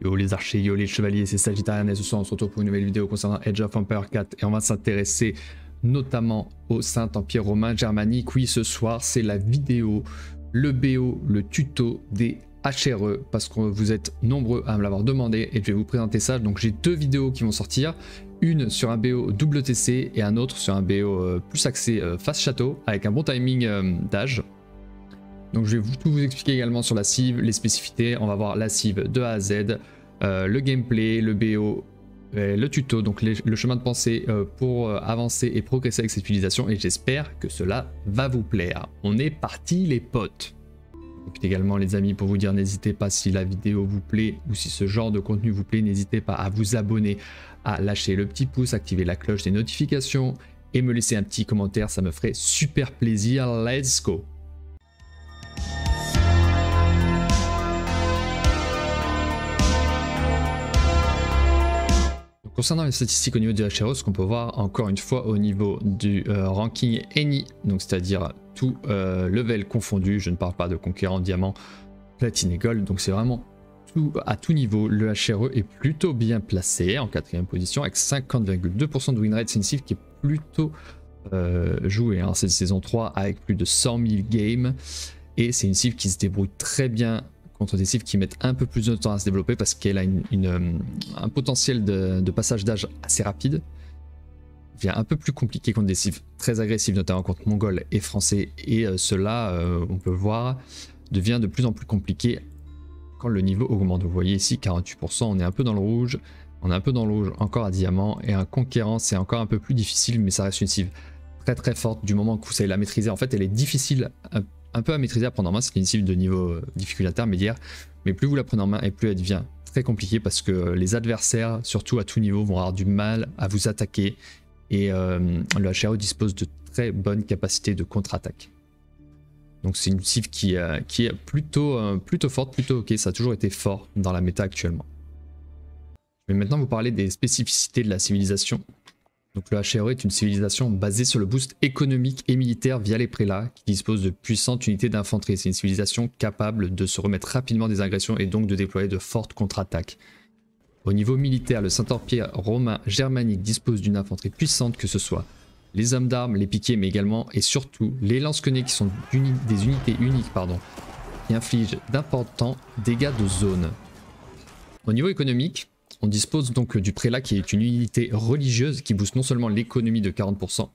Yo les archers, yo les chevaliers, c'est Sagittarian et ce soir on se retrouve pour une nouvelle vidéo concernant Age of Empire 4 et on va s'intéresser notamment au Saint-Empire romain germanique. Oui, ce soir c'est la vidéo, le BO, le tuto des HRE parce que vous êtes nombreux à me l'avoir demandé et je vais vous présenter ça. Donc j'ai deux vidéos qui vont sortir, une sur un BO WTC et un autre sur un BO euh, plus axé euh, face château avec un bon timing euh, d'âge. Donc je vais tout vous expliquer également sur la cive, les spécificités, on va voir la cive de A à Z, euh, le gameplay, le BO, le tuto, donc le chemin de pensée euh, pour euh, avancer et progresser avec cette utilisation. Et j'espère que cela va vous plaire. On est parti les potes. Également les amis pour vous dire n'hésitez pas si la vidéo vous plaît ou si ce genre de contenu vous plaît, n'hésitez pas à vous abonner, à lâcher le petit pouce, activer la cloche des notifications et me laisser un petit commentaire, ça me ferait super plaisir. Let's go Concernant les statistiques au niveau du HRO, ce qu'on peut voir encore une fois au niveau du euh, ranking ENI, donc c'est-à-dire tout euh, level confondu, je ne parle pas de conquérant, diamant, platine et gold, donc c'est vraiment à tout niveau, le HRE est plutôt bien placé en quatrième position avec 50,2% de win rate, c'est une cible qui est plutôt euh, jouée, hein. saison 3 avec plus de 100 000 games, et c'est une cible qui se débrouille très bien contre des cibles qui mettent un peu plus de temps à se développer parce qu'elle a euh, un potentiel de, passage d'âge assez rapide. Vient un peu plus compliqué contre des cibles très agressives, notamment contre mongols et français. Et euh, cela, euh, on peut voir, devient de plus en plus compliqué quand le niveau augmente. Vous voyez ici, 48%, on est un peu dans le rouge. On est un peu dans le rouge encore à diamant. Et un conquérant, c'est encore un peu plus difficile, mais ça reste une cible très très forte du moment que vous savez la maîtriser. En fait, elle est difficile un peu à maîtriser, à prendre en main. C'est une cible de niveau euh, difficulté intermédiaire. Mais plus vous la prenez en main et plus elle devient très compliquée parce que les adversaires, surtout à tout niveau, vont avoir du mal à vous attaquer. Et euh, le HRO dispose de très bonnes capacités de contre-attaque. Donc c'est une cible qui, euh, qui est plutôt, plutôt forte, plutôt ok. Ça a toujours été fort dans la méta actuellement. Je vais maintenant vous parler des spécificités de la civilisation. Donc le HRE est une civilisation basée sur le boost économique et militaire via les prélats qui disposent de puissantes unités d'infanterie. C'est une civilisation capable de se remettre rapidement des agressions et donc de déployer de fortes contre-attaques. Au niveau militaire, le Saint-Empire romain germanique dispose d'une infanterie puissante que ce soit les hommes d'armes, les piquets, mais également et surtout les lance qui sont des unités uniques pardon, qui infligent d'importants dégâts de zone. Au niveau économique, on dispose donc du prélat qui est une unité religieuse qui booste non seulement l'économie de 40%,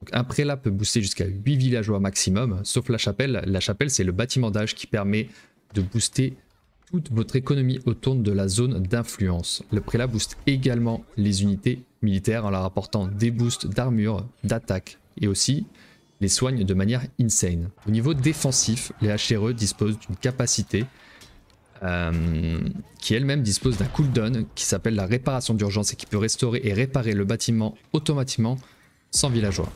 donc un prélat peut booster jusqu'à 8 villageois maximum, sauf la chapelle. La chapelle c'est le bâtiment d'âge qui permet de booster toute votre économie autour de la zone d'influence. Le prélat booste également les unités militaires en leur apportant des boosts d'armure, d'attaque et aussi les soigne de manière insane. Au niveau défensif, les HRE disposent d'une capacité euh, qui elle-même dispose d'un cooldown qui s'appelle la réparation d'urgence et qui peut restaurer et réparer le bâtiment automatiquement sans villageois.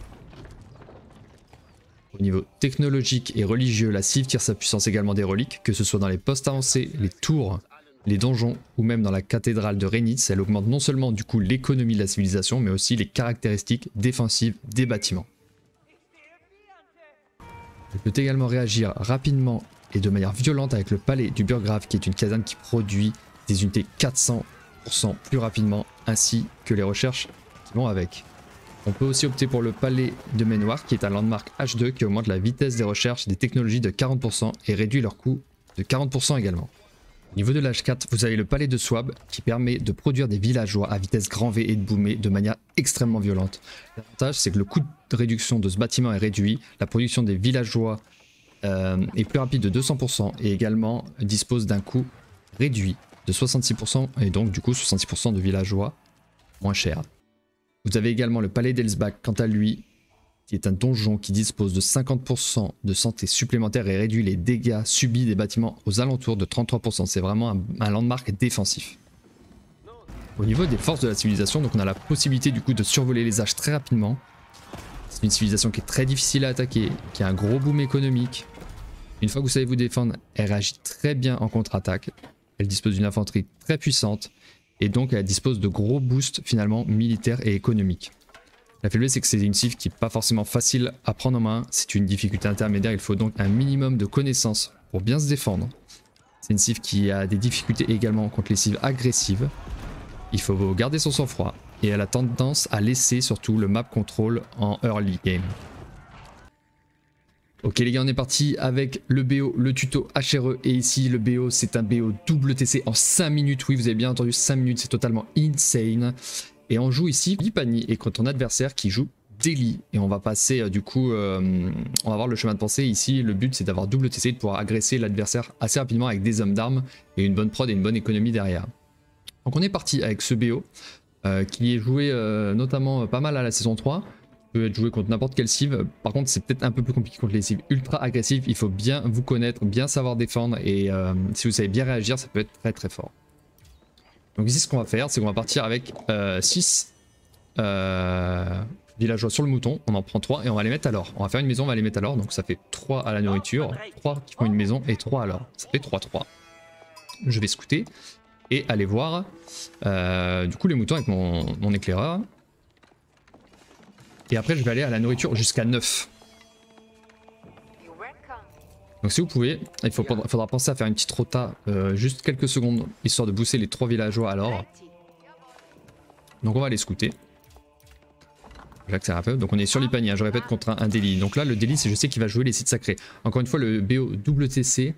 Au niveau technologique et religieux, la cive tire sa puissance également des reliques, que ce soit dans les postes avancés, les tours, les donjons ou même dans la cathédrale de Renitz. Elle augmente non seulement du coup l'économie de la civilisation, mais aussi les caractéristiques défensives des bâtiments. Elle peut également réagir rapidement et de manière violente avec le palais du Burgrave qui est une caserne qui produit des unités 400% plus rapidement ainsi que les recherches qui vont avec. On peut aussi opter pour le palais de Menoir qui est un landmark H2 qui augmente la vitesse des recherches des technologies de 40% et réduit leur coût de 40% également. Au niveau de l'H4, vous avez le palais de Swab qui permet de produire des villageois à vitesse grand V et de boomer de manière extrêmement violente. L'avantage c'est que le coût de réduction de ce bâtiment est réduit, la production des villageois euh, est plus rapide de 200% et également dispose d'un coût réduit de 66% et donc du coup 66% de villageois moins cher. Vous avez également le palais d'Elsbach quant à lui qui est un donjon qui dispose de 50% de santé supplémentaire et réduit les dégâts subis des bâtiments aux alentours de 33%. C'est vraiment un, un, landmark défensif. Au niveau des forces de la civilisation, donc on a la possibilité du coup de survoler les âges très rapidement. C'est une civilisation qui est très difficile à attaquer, qui a un gros boom économique, une fois que vous savez vous défendre, elle réagit très bien en contre-attaque. Elle dispose d'une infanterie très puissante et donc elle dispose de gros boosts finalement militaires et économiques. La faiblesse c'est que c'est une cible qui n'est pas forcément facile à prendre en main, c'est une difficulté intermédiaire, il faut donc un minimum de connaissances pour bien se défendre. C'est une cive qui a des difficultés également contre les cives agressives. Il faut garder son sang-froid et elle a tendance à laisser surtout le map control en early game. Ok les gars, on est parti avec le BO, le tuto HRE et ici le BO c'est un BO double TC en 5 minutes. Oui, vous avez bien entendu 5 minutes, c'est totalement insane. Et on joue ici Vipani et contre ton adversaire qui joue Daily. Et on va passer euh, du coup, euh, on va voir le chemin de pensée ici. Le but c'est d'avoir double TC, de pouvoir agresser l'adversaire assez rapidement avec des hommes d'armes et une bonne prod et une bonne économie derrière. Donc on est parti avec ce BO euh, qui est joué notamment pas mal à la saison 3 peut être joué contre n'importe quelle cive. Par contre, c'est peut-être un peu plus compliqué contre les cives ultra agressives. Il faut bien vous connaître, bien savoir défendre et euh, si vous savez bien réagir, ça peut être très très fort. Donc ici, ce qu'on va faire, c'est qu'on va partir avec 6 euh, euh, villageois sur le mouton. On en prend 3 et on va les mettre à l'or. On va faire une maison, on va les mettre à l'or. Donc ça fait 3 à la nourriture, 3 qui font une maison et 3 à l'or. Ça fait 3-3. Je vais scouter et aller voir du coup les moutons avec mon éclaireur. Et après, je vais aller à la nourriture jusqu'à 9. Donc si vous pouvez, il faudra penser à faire une petite rota, euh, juste quelques secondes, histoire de booster les trois villageois alors. Donc on va aller scouter. J'accélère un peu. Donc on est sur l'Ipania, hein, je répète, contre un, un délit. Donc là, le délit, c'est je sais qu'il va jouer les sites sacrés. Encore une fois, le BO WTC,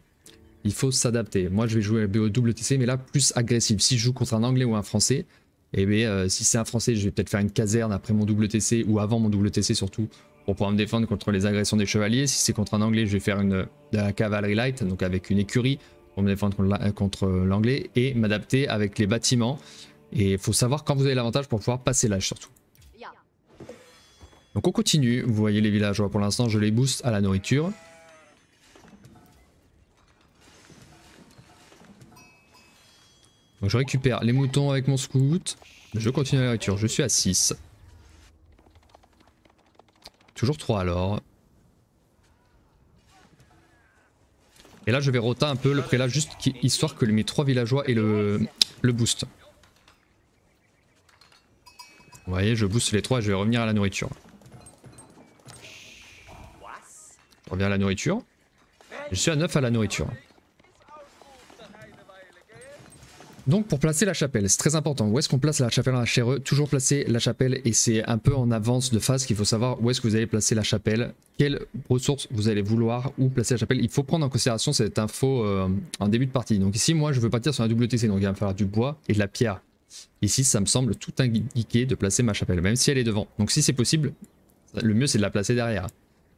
il faut s'adapter. Moi, je vais jouer le BO WTC, mais là, plus agressif. Si je joue contre un anglais ou un français, et eh bien euh, si c'est un français, je vais peut-être faire une caserne après mon double TC ou avant mon double TC surtout pour pouvoir me défendre contre les agressions des chevaliers. Si c'est contre un anglais, je vais faire une, de la cavalerie light, donc avec une écurie pour me défendre contre l'anglais et m'adapter avec les bâtiments. Et il faut savoir quand vous avez l'avantage pour pouvoir passer l'âge surtout. Donc on continue, vous voyez les villageois pour l'instant, je les booste à la nourriture. Donc je récupère les moutons avec mon scout. Je continue la lecture, je suis à 6. Toujours 3 alors. Et là je vais rota un peu le prélat juste histoire que mes 3 villageois aient le, le boost. Vous voyez, je booste les 3 et je vais revenir à la nourriture. Je reviens à la nourriture. Je suis à 9 à la nourriture. Donc pour placer la chapelle, c'est très important. Où est-ce qu'on place la chapelle en HRE Toujours placer la chapelle et c'est un peu en avance de phase qu'il faut savoir où est-ce que vous allez placer la chapelle, quelles ressources vous allez vouloir, où placer la chapelle. Il faut prendre en considération cette info euh, en début de partie. Donc ici, moi, je veux partir sur un WTC, donc il va me falloir du bois et de la pierre. Ici, ça me semble tout indiqué de placer ma chapelle, même si elle est devant. Donc si c'est possible, le mieux c'est de la placer derrière.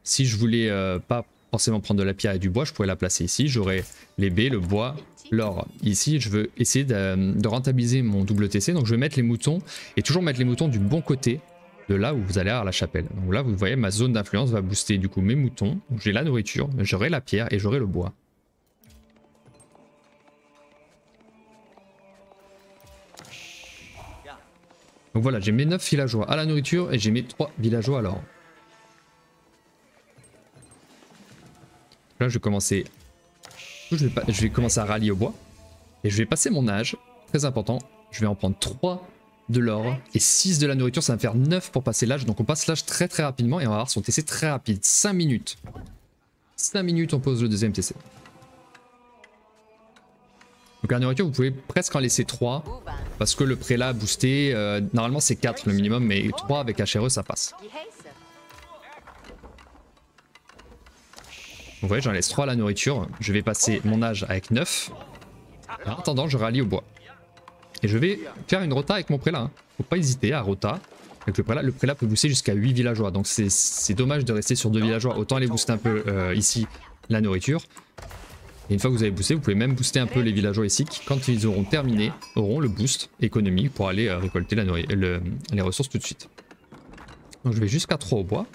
Si je voulais euh, pas forcément prendre de la pierre et du bois, je pourrais la placer ici. J'aurais les baies, le bois, l'or. Ici, je veux essayer de, rentabiliser mon double TC. Donc je vais mettre les moutons et toujours mettre les moutons du bon côté de là où vous allez avoir la chapelle. Donc là, vous voyez, ma zone d'influence va booster du coup mes moutons. J'ai la nourriture, j'aurai la pierre et j'aurai le bois. Donc voilà, j'ai mes 9 villageois à la nourriture et j'ai mes 3 villageois à l'or. Là, je vais commencer. Je vais, commencer à rallier au bois. Et je vais passer mon âge. Très important. Je vais en prendre 3 de l'or et 6 de la nourriture. Ça va me faire 9 pour passer l'âge. Donc on passe l'âge très très rapidement et on va avoir son TC très rapide. 5 minutes. 5 minutes, on pose le deuxième TC. Donc la nourriture, vous pouvez presque en laisser 3. Parce que le prélat boosté, euh, normalement c'est 4 le minimum, mais 3 avec HRE ça passe. Vous voyez, j'en laisse 3 à la nourriture. Je vais passer mon âge avec 9. En attendant, je rallie au bois. Et je vais faire une rota avec mon prélat. Hein. Faut pas hésiter à rota. Avec le prélat, le prélat peut booster jusqu'à 8 villageois. Donc c'est dommage de rester sur 2 villageois. Autant aller booster un peu euh, ici la nourriture. Et une fois que vous avez boosté, vous pouvez même booster un peu les villageois ici qui, quand ils auront terminé, auront le boost économique pour aller euh, récolter la les ressources tout de suite. Donc je vais jusqu'à 3 au bois.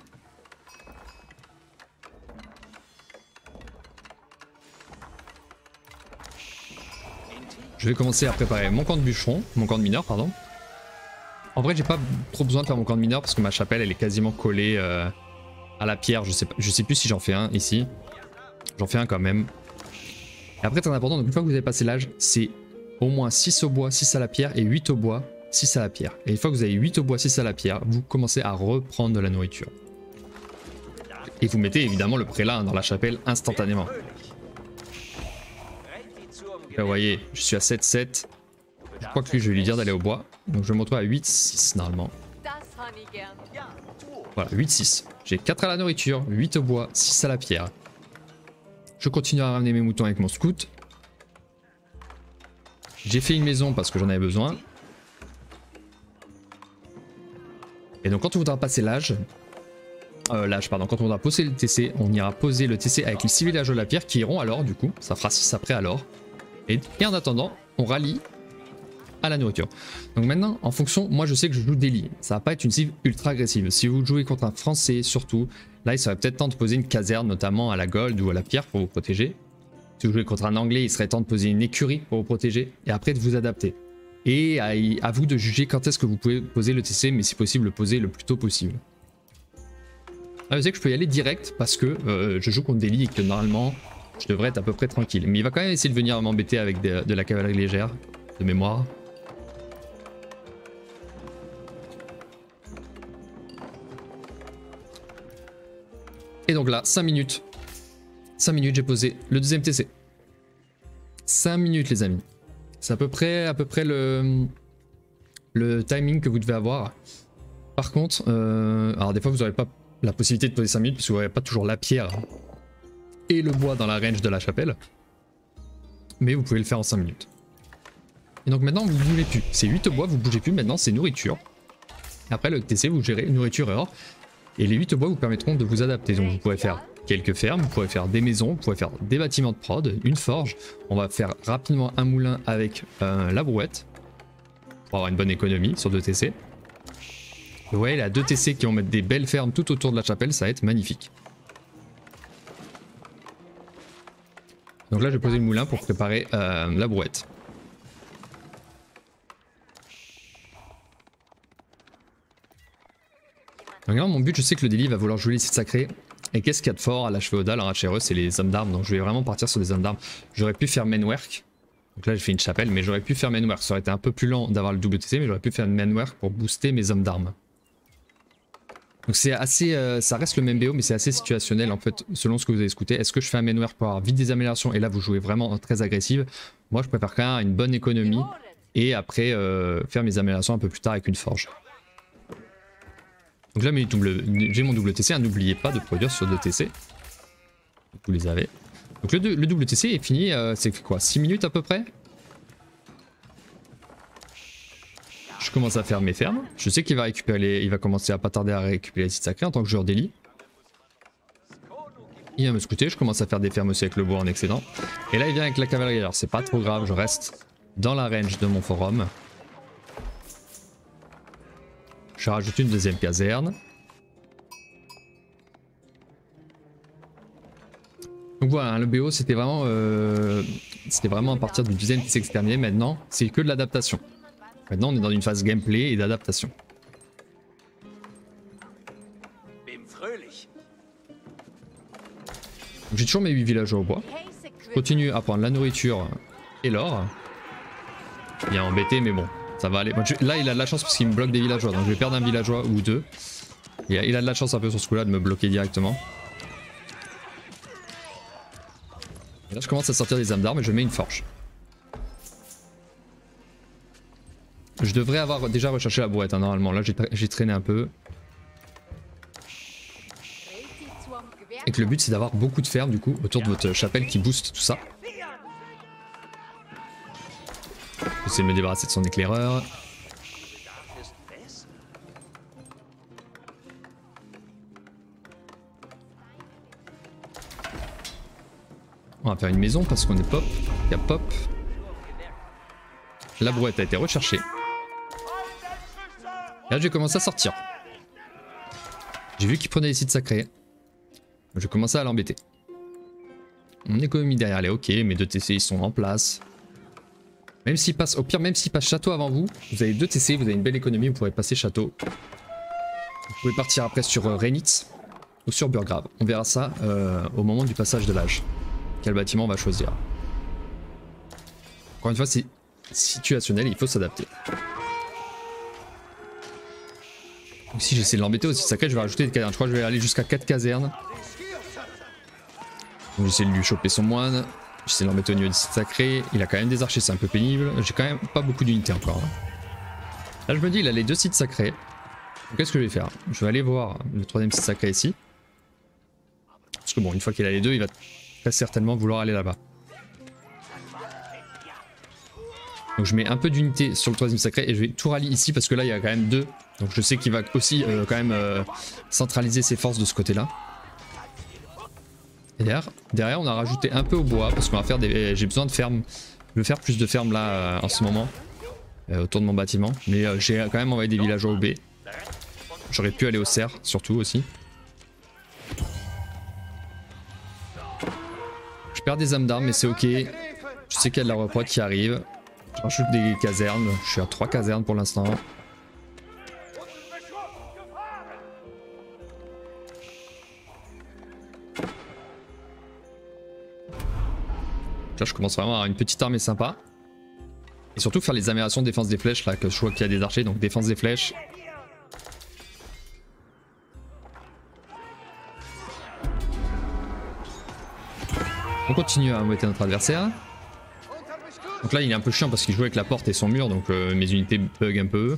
Je vais commencer à préparer mon camp de bûcheron, mon camp de mineur, pardon. En vrai, j'ai pas trop besoin de faire mon camp de mineur parce que ma chapelle, elle est quasiment collée euh, à la pierre. Je sais, pas, je sais plus si j'en fais un ici. J'en fais un quand même. Et après, très important, donc une fois que vous avez passé l'âge, c'est au moins 6 au bois, 6 à la pierre et 8 au bois, 6 à la pierre. Et une fois que vous avez 8 au bois, 6 à la pierre, vous commencez à reprendre de la nourriture. Et vous mettez évidemment le prélat dans la chapelle instantanément. Là, vous voyez, je suis à 7-7. Je crois que lui, je vais lui dire d'aller au bois. Donc je me retrouve à 8-6 normalement. Voilà, 8-6. J'ai 4 à la nourriture, 8 au bois, 6 à la pierre. Je continue à ramener mes moutons avec mon scout. J'ai fait une maison parce que j'en avais besoin. Et donc quand on voudra passer l'âge, euh, l'âge pardon, quand on voudra poser le TC, on ira poser le TC avec les 6 villages de la pierre qui iront alors du coup, ça fera 6 après alors. Et, en attendant, on rallie à la nourriture. Donc maintenant, en fonction, moi je sais que je joue Delhi. Ça va pas être une cible ultra agressive. Si vous jouez contre un français surtout, là il serait peut-être temps de poser une caserne, notamment à la gold ou à la pierre pour vous protéger. Si vous jouez contre un anglais, il serait temps de poser une écurie pour vous protéger et après de vous adapter. Et à, vous de juger quand est-ce que vous pouvez poser le TC, mais si possible le poser le plus tôt possible. Là, je sais que je peux y aller direct parce que euh, je joue contre Delhi et que normalement je devrais être à peu près tranquille. Mais il va quand même essayer de venir m'embêter avec de la cavalerie légère, de mémoire. Et donc là, 5 minutes. 5 minutes, j'ai posé le deuxième TC. 5 minutes, les amis. C'est à peu près, à peu près le, timing que vous devez avoir. Par contre, euh, alors des fois, vous n'aurez pas la possibilité de poser 5 minutes parce que vous n'aurez pas toujours la pierre et le bois dans la range de la chapelle. Mais vous pouvez le faire en 5 minutes. Et donc maintenant, vous ne bougez plus. C'est 8 bois, vous ne bougez plus. Maintenant, c'est nourriture. Après, le TC, vous gérez nourriture et or. Et les 8 bois vous permettront de vous adapter. Donc vous pourrez faire quelques fermes, vous pourrez faire des maisons, vous pourrez faire des bâtiments de prod, une forge. On va faire rapidement un moulin avec euh, la brouette pour avoir une bonne économie sur 2 TC. Vous voyez, là, 2 TC qui vont mettre des belles fermes tout autour de la chapelle, ça va être magnifique. Donc là, je vais poser le moulin pour préparer euh, la brouette. Regarde, mon but, je sais que le délit va vouloir jouer les sites sacrés. Et qu'est-ce qu'il y a de fort à l'âge féodal en HRE C'est les hommes d'armes? Donc je vais vraiment partir sur des hommes d'armes. J'aurais pu faire Menwerk. Donc là, j'ai fait une chapelle, mais j'aurais pu faire Menwerk. Ça aurait été un peu plus lent d'avoir le WTC, mais j'aurais pu faire Menwerk pour booster mes hommes d'armes. Donc c'est assez, euh, ça reste le même BO, mais c'est assez situationnel en fait, selon ce que vous avez écouté. Est-ce que je fais un Menwerk pour avoir vite des améliorations? Et là vous jouez vraiment très agressive Moi, je préfère quand même une bonne économie et après euh, faire mes améliorations un peu plus tard avec une forge. Donc là j'ai mon double TC, n'oubliez pas de produire sur 2 TC. Vous les avez. Donc le, le double TC est fini, euh, c'est quoi? 6 minutes à peu près? Je commence à faire mes fermes. Je sais qu'il va récupérer il va commencer à pas tarder à récupérer les sites sacrés en tant que joueur d'élite. Il va me scouter, je commence à faire des fermes aussi avec le bois en excédent. Et là il vient avec la cavalerie, alors c'est pas trop grave, je reste dans la range de mon forum. Je vais rajouter une deuxième caserne. Donc voilà, hein, le BO c'était vraiment, euh, vraiment à partir du deuxième qui s'est exterminé. Maintenant, c'est que de l'adaptation. Maintenant, on est dans une phase gameplay et d'adaptation. J'ai toujours mes 8 villageois au bois. Je continue à prendre la nourriture et l'or. Bien embêté, mais bon, ça va aller. là, il a de la chance parce qu'il me bloque des villageois. Donc je vais perdre un villageois ou deux. Il a, il a de la chance un peu sur ce coup-là de me bloquer directement. Et là, je commence à sortir des âmes d'armes et je mets une forge. Je devrais avoir déjà recherché la boîte hein, normalement. Là, j'ai traîné un peu. Et que le but, c'est d'avoir beaucoup de fermes du coup autour de votre chapelle qui booste tout ça. J'essaie de me débarrasser de son éclaireur. On va faire une maison parce qu'on est pop. Il y a pop. La brouette a été recherchée. Là j'ai commencé à sortir. J'ai vu qu'il prenait les sites sacrés. Je commençais à l'embêter. Mon économie derrière elle est ok, mes deux TC ils sont en place. Même s'il passe, au pire, même s'il passe château avant vous, vous avez deux TC, vous avez une belle économie, vous pourrez passer château. Vous pouvez partir après sur euh, Renitz ou sur Burgrave. On verra ça euh, au moment du passage de l'âge. Quel bâtiment on va choisir. Encore une fois, c'est situationnel, il faut s'adapter. Si j'essaie de l'embêter aussi sacré, je vais rajouter des casernes. Je crois que je vais aller jusqu'à 4 casernes. J'essaie de lui choper son moine. J'essaie de l'embêter au niveau du site sacré. Il a quand même des archers, c'est un peu pénible. J'ai quand même pas beaucoup d'unités encore. Hein. Là, je me dis, il a les deux sites sacrés. Qu'est-ce que je vais faire? Je vais aller voir le troisième site sacré ici. Parce que bon, une fois qu'il a les deux, il va très certainement vouloir aller là-bas. Donc je mets un peu d'unité sur le troisième sacré et je vais tout rallier ici parce que là il y a quand même deux. Donc je sais qu'il va aussi euh, quand même euh, centraliser ses forces de ce côté-là. Et derrière, on a rajouté un peu au bois parce qu'on va faire des... J'ai besoin de fermes. Je veux faire plus de fermes là euh, en ce moment. autour de mon bâtiment. Mais j'ai quand même envoyé des villageois au B. J'aurais pu aller au cerf surtout aussi. Je perds des âmes d'armes mais c'est ok. Je sais qu'il y a de la reprote qui arrive. Je rajoute des casernes. Je suis à 3 casernes pour l'instant. Je commence vraiment à avoir une petite armée sympa. Et surtout faire les améliorations de défense des flèches, là, que je vois qu'il y a des archers, donc défense des flèches. On continue à embêter notre adversaire. Donc là il est un peu chiant parce qu'il joue avec la porte et son mur donc euh, mes unités bug un peu.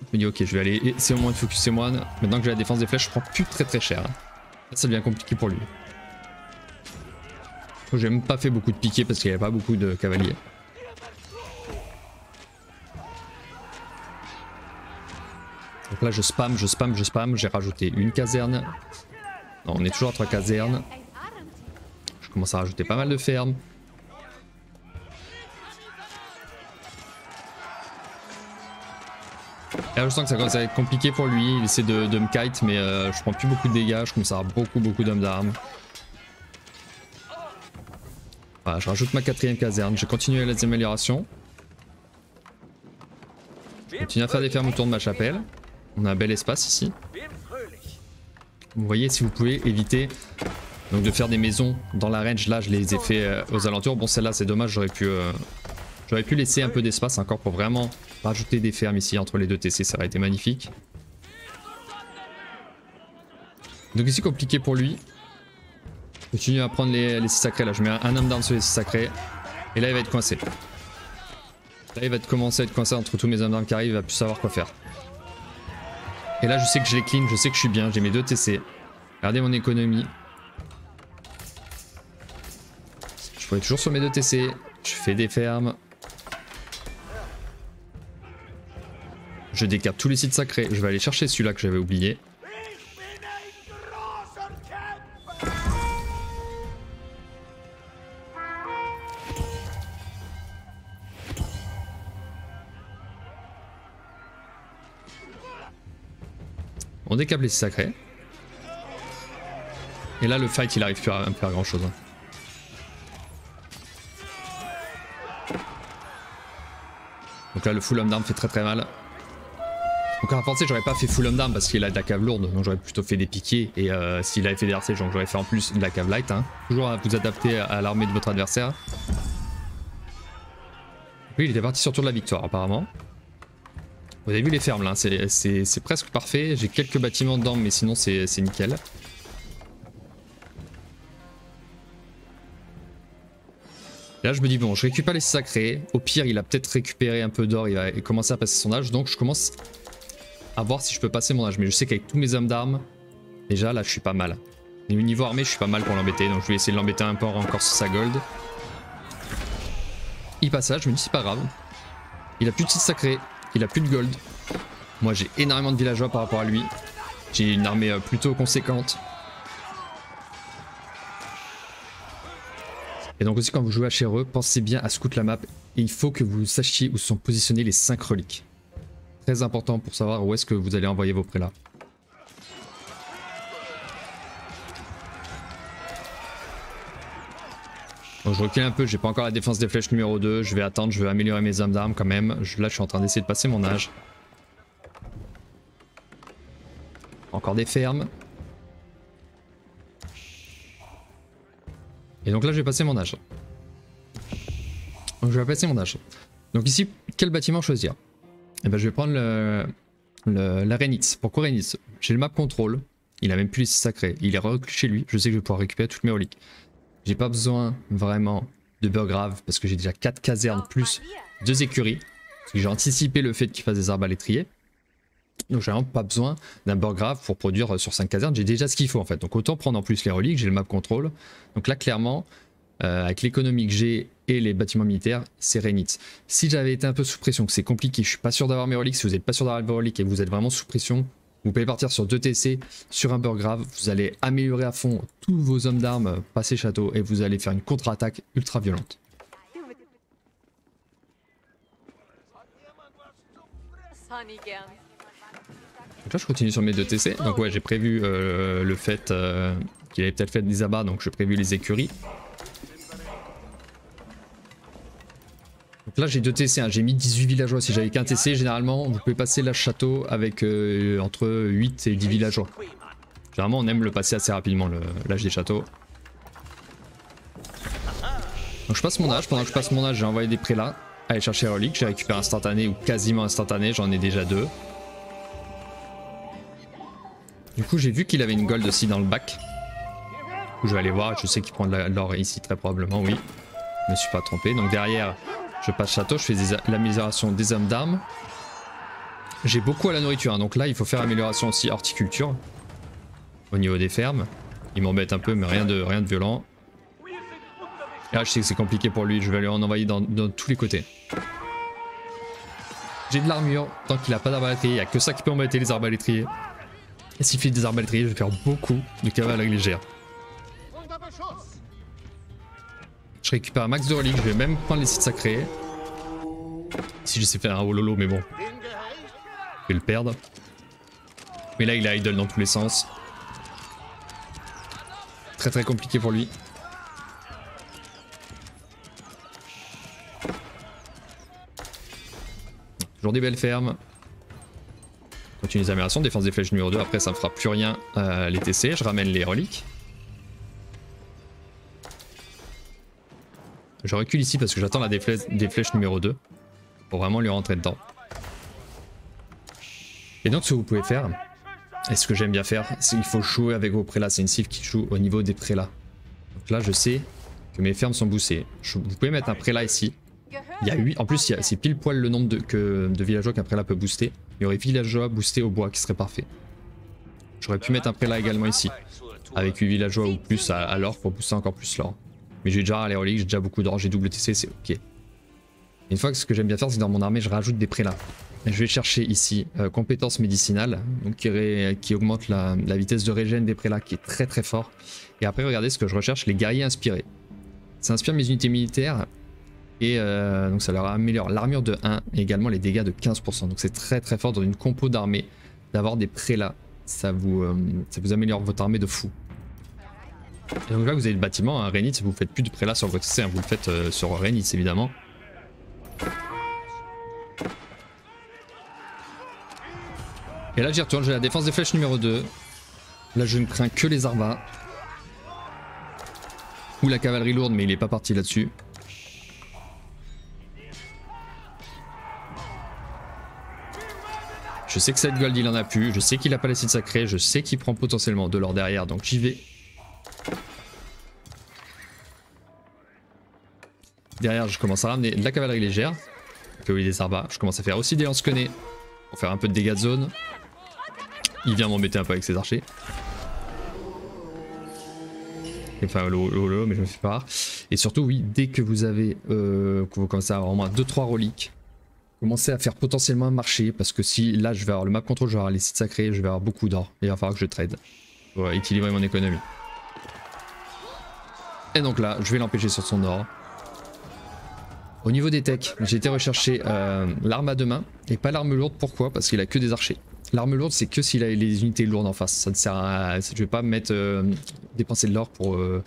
Je me dis ok je vais aller c'est au moins de focus moi. Maintenant que j'ai la défense des flèches je prends plus très très cher. Là ça devient compliqué pour lui. J'ai même pas fait beaucoup de piquets parce qu'il n'y avait pas beaucoup de cavaliers. Donc là je spam, je spam, je spam, j'ai rajouté une caserne. On est toujours à trois casernes. Je commence à rajouter pas mal de fermes. Là je sens que ça commence à être compliqué pour lui, il essaie de, me kite mais euh, je prends plus beaucoup de dégâts, je commence à avoir beaucoup beaucoup d'hommes d'armes. Je rajoute ma quatrième caserne, je continue les améliorations. Je continue à faire des fermes autour de ma chapelle. On a un bel espace ici. Vous voyez si vous pouvez éviter donc de faire des maisons dans la range, là je les ai fait euh, aux alentours. Bon celle-là c'est dommage, j'aurais pu, euh, j'aurais pu laisser un peu d'espace encore pour vraiment rajouter des fermes ici entre les deux TC, ça aurait été magnifique. Donc ici compliqué pour lui. Je continue à prendre les, les sacrés là, je mets un, homme d'armes sur les six sacrés. Et là il va être coincé. Là il va commencer à être coincé entre tous mes hommes d'armes qui arrivent, il va plus savoir quoi faire. Et là je sais que je les clean, je sais que je suis bien, j'ai mes deux TC. Regardez mon économie. Je pourrais toujours sur mes deux TC. Je fais des fermes. Je décarte tous les sites sacrés. Je vais aller chercher celui-là que j'avais oublié. On décap les sites sacrés. Et là le fight il arrive plus à faire grand chose. Hein. Donc là le full homme d'armes fait très très mal. Donc à penser j'aurais pas fait full homme d'armes parce qu'il a de la cave lourde, donc j'aurais plutôt fait des piquets. Et euh, s'il avait fait des RC, j'aurais fait en plus de la cave light. Hein. Toujours à vous adapter à l'armée de votre adversaire. Oui, il était parti sur tour de la victoire apparemment. Vous avez vu les fermes là, c'est presque parfait. J'ai quelques bâtiments dedans, mais sinon c'est nickel. Là, je me dis, bon, je récupère les sacrés. Au pire, il a peut-être récupéré un peu d'or. Il va commencer à passer son âge. Donc, je commence à voir si je peux passer mon âge. Mais je sais qu'avec tous mes hommes d'armes, déjà, là, je suis pas mal. Et au niveau armé, je suis pas mal pour l'embêter. Donc, je vais essayer de l'embêter un peu encore sur sa gold. Il passe ça. Je me dis, c'est pas grave. Il a plus de site sacré. Il a plus de gold. Moi, j'ai énormément de villageois par rapport à lui. J'ai une armée euh, plutôt conséquente. Et donc aussi quand vous jouez à Chereux, pensez bien à scout la map il faut que vous sachiez où sont positionnés les 5 reliques. Très important pour savoir où est-ce que vous allez envoyer vos prélats. Donc je recule un peu, j'ai pas encore la défense des flèches numéro 2, je vais attendre, je vais améliorer mes armes d'armes quand même. Là je suis en train d'essayer de passer mon âge. Encore des fermes. Et donc là, je vais passer mon âge. Donc je vais passer mon âge. Donc ici, quel bâtiment choisir? Eh ben, je vais prendre le, la Renitz. Pourquoi Renitz J'ai le map contrôle. Il a même plus les sacrés. Il est reclus chez lui. Je sais que je vais pouvoir récupérer toutes mes reliques. J'ai pas besoin vraiment de Burgrave parce que j'ai déjà 4 casernes plus 2 écuries. J'ai anticipé le fait qu'il fasse des arbalétriers. Donc j'ai vraiment pas besoin d'un Burgrave pour produire sur 5 casernes. J'ai déjà ce qu'il faut en fait. Donc autant prendre en plus les reliques. J'ai le map control. Donc là clairement, euh, avec l'économie que j'ai et les bâtiments militaires, c'est Renitz. Si j'avais été un peu sous pression, que c'est compliqué, je suis pas sûr d'avoir mes reliques, si vous n'êtes pas sûr d'avoir vos reliques et vous êtes vraiment sous pression, vous pouvez partir sur 2 TC, sur un Burgrave, vous allez améliorer à fond tous vos hommes d'armes, passer château, et vous allez faire une contre-attaque ultra violente. Donc là je continue sur mes 2 TC, donc ouais j'ai prévu euh, le fait euh, qu'il avait peut-être fait des abats, donc j'ai prévu les écuries. Donc là j'ai deux TC, hein. j'ai mis 18 villageois. Si j'avais qu'un TC, généralement vous pouvez passer la château avec euh, entre 8 et 10 villageois. Généralement on aime le passer assez rapidement l'âge des châteaux. Donc je passe mon âge, pendant que je passe mon âge j'ai envoyé des prélats aller chercher reliques, j'ai récupéré instantané ou quasiment instantané, j'en ai déjà deux. Du coup j'ai vu qu'il avait une gold aussi dans le bac. Je vais aller voir, je sais qu'il prend de l'or ici très probablement, oui. Je me suis pas trompé. Donc derrière, je passe château, je fais l'amélioration des hommes d'armes. J'ai beaucoup à la nourriture, hein. donc là il faut faire amélioration aussi horticulture. Au niveau des fermes. Il m'embête un peu, mais rien de, rien de violent. Là je sais que c'est compliqué pour lui, je vais lui en envoyer dans, tous les côtés. J'ai de l'armure, tant qu'il a pas d'arbalétrier, il n'y a que ça qui peut embêter les arbalétriers. Et s'il fait des arbalétriers, je vais faire beaucoup de cavalerie légère. Je récupère un max de reliques, je vais même prendre les sites sacrés. Si je sais faire un hololo, mais bon. Je vais le perdre. Mais là, il a idle dans tous les sens. Très très compliqué pour lui. Toujours des belles fermes. Continue les améliorations, défense des flèches numéro 2, après ça ne fera plus rien euh, les TC, je ramène les reliques. Je recule ici parce que j'attends la déflèche, des flèches numéro 2 pour vraiment lui rentrer dedans. Et donc ce que vous pouvez faire, et ce que j'aime bien faire, c'est qu'il faut jouer avec vos prélats. C'est une cible qui joue au niveau des prélats. Donc là je sais que mes fermes sont boostées. vous pouvez mettre un prélat ici. Il y a 8, en plus c'est pile poil le nombre de, villageois qu'un prélat peut booster. Il y aurait villageois boostés au bois qui serait parfait. J'aurais pu mettre un prélat également ici. Avec 8 villageois ou plus à l'or pour booster encore plus l'or. Mais j'ai déjà les reliques, j'ai déjà beaucoup d'or, j'ai double TC, c'est ok. Une fois que ce que j'aime bien faire, c'est dans mon armée, je rajoute des prélats. Je vais chercher ici euh, compétences médicinales, donc qui, qui augmente la, vitesse de régène des prélats, qui est très très fort. Et après, regardez ce que je recherche, les guerriers inspirés. Ça inspire mes unités militaires, et euh, donc ça leur améliore l'armure de 1 et également les dégâts de 15%. Donc c'est très très fort dans une compo d'armée d'avoir des prélats. Ça vous, euh, ça vous améliore votre armée de fou. Et donc là vous avez le bâtiment, hein, Renitz, vous faites plus de prélat sur votre C, hein, vous le faites euh, sur Renitz évidemment. Et là j'y retourne, j'ai la défense des flèches numéro 2. Là je ne crains que les arbas. Ou la cavalerie lourde mais il est pas parti là-dessus. Je sais que cette gold il en a plus, je sais qu'il a pas les sites sacrés, je sais qu'il prend potentiellement de l'or derrière donc j'y vais. Derrière, je commence à ramener de la cavalerie légère. Que oui, des arbas. Je commence à faire aussi des lance pour faire un peu de dégâts de zone. Il vient m'embêter un peu avec ses archers. Enfin, le, mais je me fais pas Et surtout, oui, dès que vous avez, euh, que vous commencez à avoir au moins 2-3 reliques, commencez à faire potentiellement un marché. Parce que si là, je vais avoir le map control, je vais avoir les sites sacrés, je vais avoir beaucoup d'or. Il va falloir que je trade pour équilibrer mon économie. Et donc là, je vais l'empêcher sur son or. Au niveau des techs, j'ai été rechercher euh, l'arme à deux mains et pas l'arme lourde. Pourquoi? Parce qu'il a que des archers. L'arme lourde, c'est que s'il a les unités lourdes en face. Ça ne sert à. Je vais pas mettre euh, dépenser de l'or pour euh,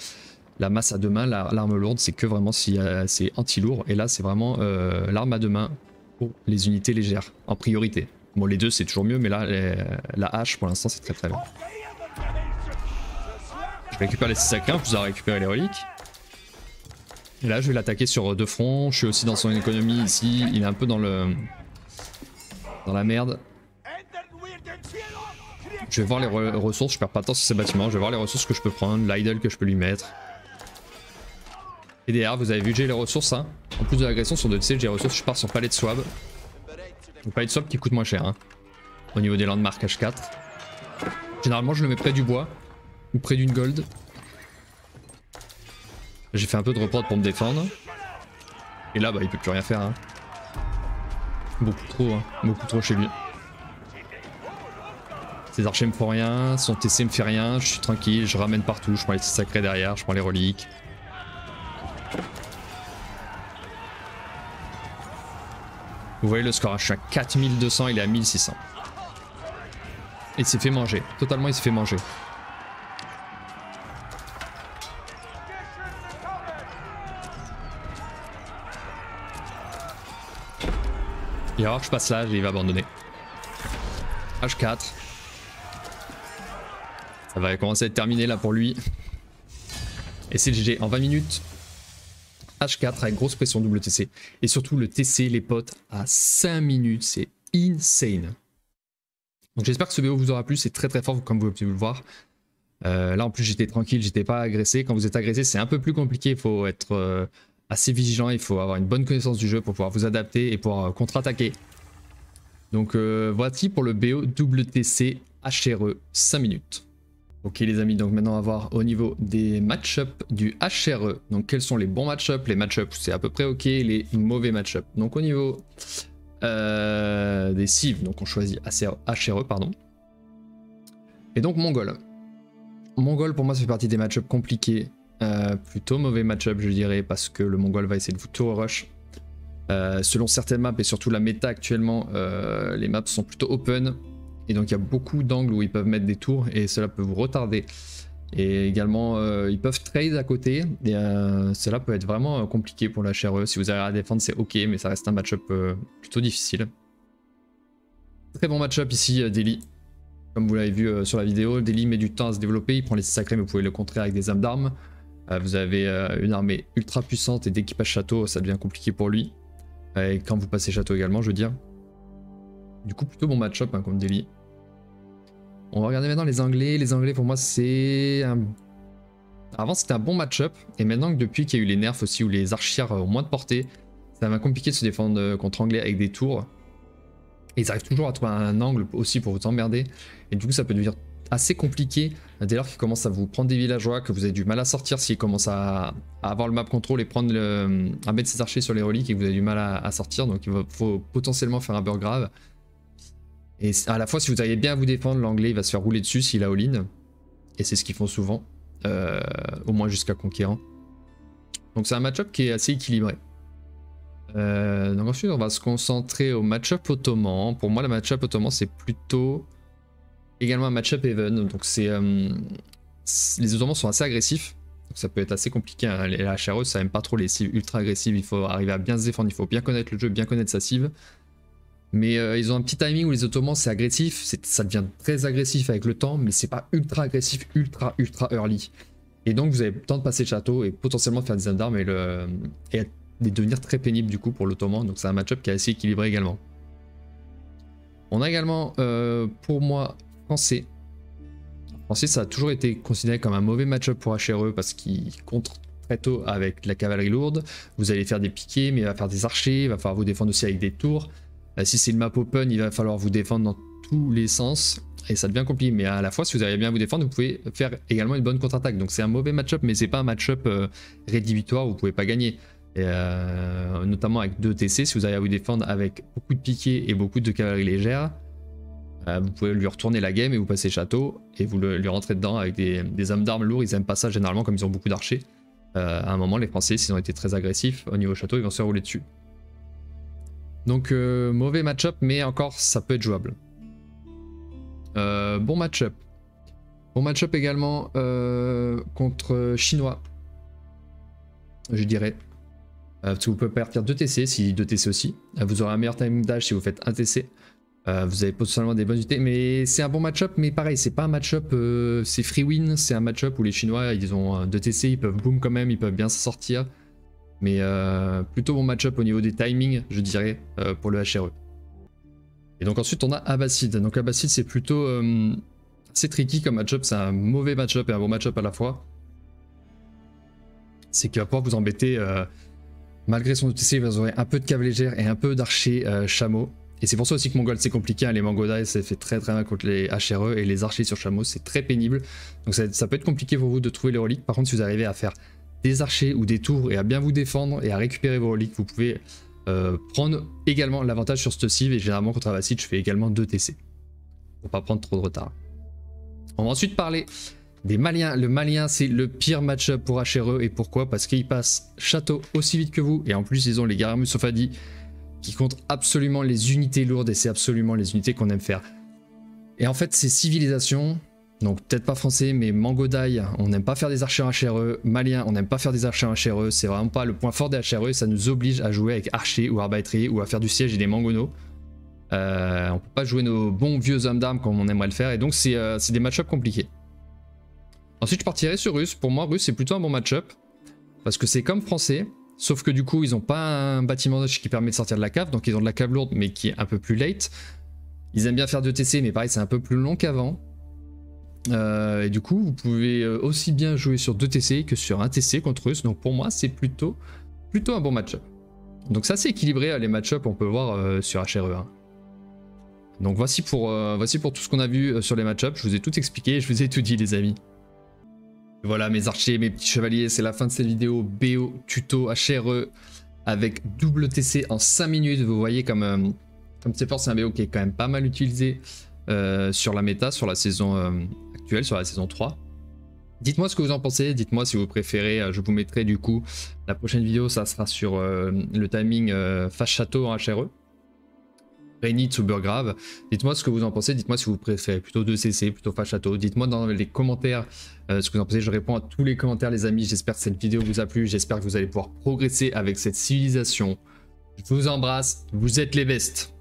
la masse à deux mains. L'arme lourde, c'est que vraiment si c'est anti-lourd. Et là, c'est vraiment l'arme à deux mains pour les unités légères en priorité. Bon, les deux, c'est toujours mieux, mais là, la hache, pour l'instant, c'est très très bien. Je récupère les 6 sacrés, vous avez récupéré les reliques. Et là, je vais l'attaquer sur deux fronts. Je suis aussi dans son économie ici. Il est un peu dans le... Dans la merde. Je vais voir les ressources, je perds pas de temps sur ces bâtiments, je vais voir les ressources que je peux prendre, l'idle que je peux lui mettre. Et derrière, vous avez vu, j'ai les ressources. Hein. En plus de l'agression sur 2TC, j'ai les ressources, je pars sur palais de swab. Palais de swab qui coûte moins cher. Hein, au niveau des landmarks H4. Généralement, je le mets près du bois. Ou près d'une gold. J'ai fait un peu de report pour me défendre. Et là, bah, il peut plus rien faire. Hein. Beaucoup trop, hein. beaucoup trop chez lui. Ses archers me font rien, son TC me fait rien, je suis tranquille, je ramène partout, je prends les sacrés derrière, je prends les reliques. Vous voyez le score, je suis à 4200, il est à 1600. Il s'est fait manger, totalement il s'est fait manger. Il va voir que je passe là, et il va abandonner. H4. Ça va commencer à être terminé là pour lui. Et c'est GG en 20 minutes. H4 avec grosse pression WTC. Et surtout le TC, les potes, à 5 minutes. C'est insane. Donc j'espère que ce BO vous aura plu. C'est très très fort comme vous pouvez le voir. Euh, là en plus j'étais tranquille, j'étais pas agressé. Quand vous êtes agressé c'est un peu plus compliqué. Il faut être euh, assez vigilant. Il faut avoir une bonne connaissance du jeu pour pouvoir vous adapter et pouvoir euh, contre-attaquer. Donc voici pour le BO WTC HRE 5 minutes. Ok les amis, donc maintenant on va voir au niveau des match-up du HRE. Donc quels sont les bons match-up? Les match-up c'est à peu près ok, les mauvais match-up. Donc au niveau euh, des cives, donc on choisit HRE, pardon. Et donc Mongol. Mongol pour moi ça fait partie des match-up compliqués. Euh, plutôt mauvais match-up je dirais parce que le Mongol va essayer de vous tour rush. Euh, selon certaines maps et surtout la méta actuellement, les maps sont plutôt open. Et donc il y a beaucoup d'angles où ils peuvent mettre des tours et cela peut vous retarder. Et également, euh, ils peuvent trade à côté. Et euh, cela peut être vraiment euh, compliqué pour la HRE. Si vous avez à défendre, c'est ok, mais ça reste un match-up plutôt difficile. Très bon match-up ici, Delhi. Comme vous l'avez vu sur la vidéo, Delhi met du temps à se développer. Il prend les sacrés, mais vous pouvez le contrer avec des âmes d'armes. Vous avez une armée ultra puissante et d'équipage château, ça devient compliqué pour lui. Et quand vous passez château également, je veux dire. Du coup, plutôt bon match-up hein, contre Delhi. On va regarder maintenant les Anglais. Les Anglais, pour moi, c'est. Avant, c'était un bon match-up. Et maintenant que depuis qu'il y a eu les nerfs aussi, où les archères ont moins de portée, ça va compliqué de se défendre euh, contre Anglais avec des tours. Ils arrivent toujours à trouver un angle aussi pour vous emmerder. Et du coup, ça peut devenir assez compliqué dès lors qu'ils commencent à vous prendre des villageois, que vous avez du mal à sortir s'ils commencent à, avoir le map control et prendre à mettre ses archers sur les reliques et que vous avez du mal à, à sortir. Donc il faut potentiellement faire un beurre grave. Et à la fois, si vous arrivez bien à vous défendre, l'anglais va se faire rouler dessus s'il a all-in. Et c'est ce qu'ils font souvent, euh, au moins jusqu'à conquérant. Donc c'est un match-up qui est assez équilibré. Euh, donc ensuite, on va se concentrer au match-up ottoman. Pour moi, le match-up ottoman, c'est plutôt également un match-up even. Donc c'est euh, les ottomans sont assez agressifs. Donc ça peut être assez compliqué. Hein. La HRE, ça aime pas trop les cives ultra agressives. Il faut arriver à bien se défendre. Il faut bien connaître le jeu, bien connaître sa cive. Mais euh, ils ont un petit timing où les Ottomans c'est agressif, ça devient très agressif avec le temps, mais c'est pas ultra agressif, ultra ultra early. Et donc vous avez le temps de passer le château et potentiellement faire des armes et, le, et, devenir très pénible du coup pour l'Ottoman. Donc c'est un match-up qui est assez équilibré également. On a également euh, pour moi français. Français ça a toujours été considéré comme un mauvais match-up pour HRE parce qu'il contre très tôt avec la cavalerie lourde. Vous allez faire des piquets mais il va faire des archers, il va falloir vous défendre aussi avec des tours. Euh, si c'est une map open, il va falloir vous défendre dans tous les sens. Et ça devient compliqué. Mais à la fois, si vous arrivez bien vous défendre, vous pouvez faire également une bonne contre-attaque. Donc c'est un mauvais match-up, mais c'est pas un match-up euh, rédhibitoire vous pouvez pas gagner. Euh, notamment avec 2 TC, si vous arrivez à vous défendre avec beaucoup de piquets et beaucoup de cavalerie légère, vous pouvez lui retourner la game et vous passez château et vous lui rentrez dedans avec des, âmes d'armes lourds. Ils aiment pas ça généralement comme ils ont beaucoup d'archers. à un moment, les Français, s'ils ont été très agressifs au niveau château, ils vont se rouler dessus. Donc euh, mauvais match-up, mais encore ça peut être jouable. Euh, bon match-up. Bon match-up également euh, contre Chinois. Je dirais. parce que vous pouvez partir 2 TC, si 2 TC aussi. vous aurez un meilleur timing dash si vous faites 1 TC. Vous avez potentiellement des bonnes unités, mais c'est un bon match-up, mais pareil, c'est pas un match-up, c'est free win, c'est un match-up où les Chinois, ils ont 2 TC, ils peuvent boom quand même, ils peuvent bien s'en sortir. Mais euh, plutôt bon match-up au niveau des timings, je dirais, euh, pour le HRE. Et donc ensuite on a Abbasid. Donc Abbasid c'est plutôt euh, C'est tricky comme match-up, c'est un mauvais match-up et un bon match-up à la fois. C'est qu'il va pouvoir vous embêter, euh, malgré son OTC, vous aurez un peu de cave légère et un peu d'archer euh, chameau. Et c'est pour ça aussi que Mongol c'est compliqué, hein. les Mangodai ça fait très très mal contre les HRE et les archers sur chameau c'est très pénible. Donc ça, peut être compliqué pour vous de trouver les reliques, par contre si vous arrivez à faire des archers ou des tours et à bien vous défendre et à récupérer vos reliques, vous pouvez euh, prendre également l'avantage sur ce civ et généralement contre Avacid je fais également 2 TC. Pour pas prendre trop de retard. On va ensuite parler des Maliens. Le Malien, c'est le pire match-up pour HRE. Et pourquoi? Parce qu'ils passent château aussi vite que vous. Et en plus, ils ont les Garamus Sofadi qui comptent absolument les unités lourdes. Et c'est absolument les unités qu'on aime faire. Et en fait, ces civilisations, donc peut-être pas français, mais Mangodai, on n'aime pas faire des archers HRE. Malien, on n'aime pas faire des archers HRE. C'est vraiment pas le point fort des HRE. Ça nous oblige à jouer avec archer ou arbitrier ou à faire du siège et des mangonos. Euh, on peut pas jouer nos bons vieux hommes d'armes comme on aimerait le faire. Et donc c'est euh, des match-ups compliqués. Ensuite, je partirai sur Russe. Pour moi, Russe, c'est plutôt un bon match-up. Parce que c'est comme français. Sauf que du coup, ils n'ont pas un bâtiment qui permet de sortir de la cave. Donc ils ont de la cave lourde, mais qui est un peu plus late. Ils aiment bien faire 2 TC, mais pareil, c'est un peu plus long qu'avant. Euh, et du coup, vous pouvez euh, aussi bien jouer sur 2 TC que sur un TC contre Russe. Donc pour moi, c'est plutôt, plutôt un bon match-up. Donc ça, c'est équilibré les match-up, on peut voir euh, sur HRE1. Donc voici pour, voici pour tout ce qu'on a vu sur les match-up. Je vous ai tout expliqué, je vous ai tout dit, les amis. Voilà mes archers, mes petits chevaliers, c'est la fin de cette vidéo BO tuto HRE avec double TC en 5 minutes. Vous voyez comme, euh, comme c'est fort, c'est un BO qui est quand même pas mal utilisé euh, sur la méta, sur la saison euh, actuelle, sur la saison 3. Dites-moi ce que vous en pensez, dites-moi si vous préférez, je vous mettrai du coup la prochaine vidéo, ça sera sur le timing face château en HRE. Rainit ou Burgrave. Dites-moi ce que vous en pensez, dites-moi si vous préférez plutôt 2CC, plutôt Château. Dites-moi dans les commentaires euh, ce que vous en pensez. Je réponds à tous les commentaires, les amis. J'espère que cette vidéo vous a plu. J'espère que vous allez pouvoir progresser avec cette civilisation. Je vous embrasse. Vous êtes les bestes.